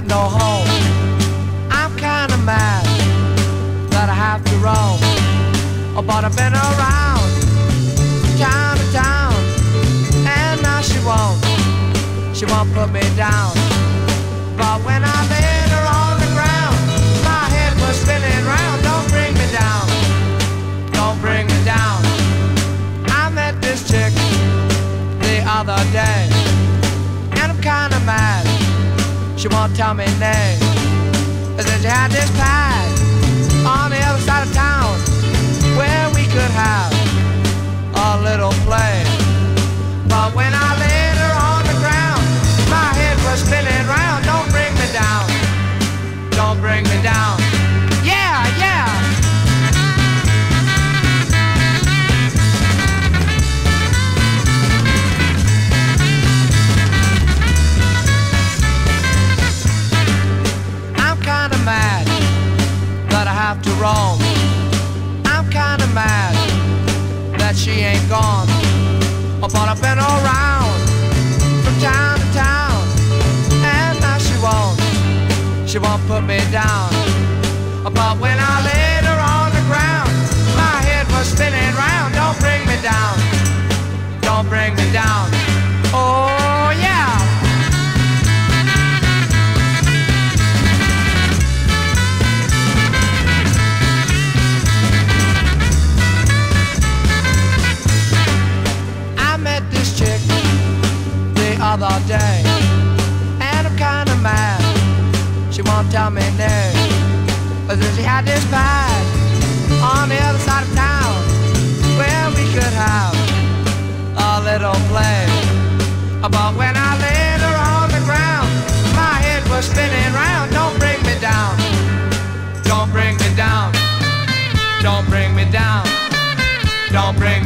got no home. I'm kinda mad that I have to roam. Oh, but I've been around town to town, and now she won't, she won't put me down. But when I laid her on the ground, my head was spinning round. Don't bring me down, don't bring me down. I met this chick the other day, and I'm kinda mad. She won't tell me nay. Said she had this pad on the other side of town where we could have a little play. But when I laid her on the ground, my head was spinning round. Don't bring me down. Don't bring me down. To roam. I'm kinda mad that she ain't gone. But I've been around from town to town, and now she won't, she won't put me down. But when I other day, and I'm kinda mad. She won't tell me no. But then she had this pad on the other side of town where we could have a little play. But when I laid her on the ground, my head was spinning round. Don't bring me down. Don't bring me down. Don't bring me down. Don't bring.